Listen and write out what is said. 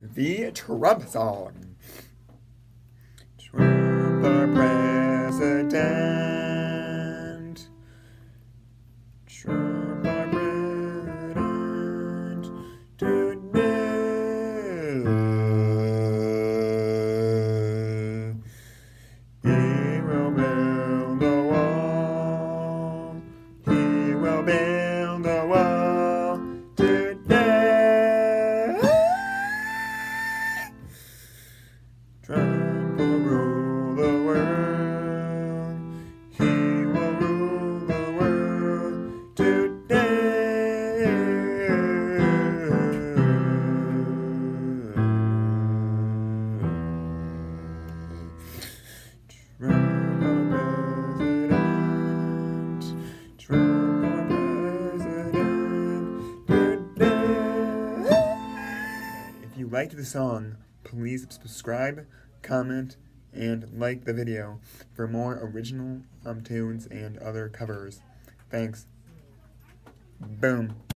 The Trump song. Trump the president. Trump the president. Today. He will build a wall. He will build a wall today. If you liked the song, please subscribe, comment, and like the video for more original um, tunes and other covers. Thanks. Boom.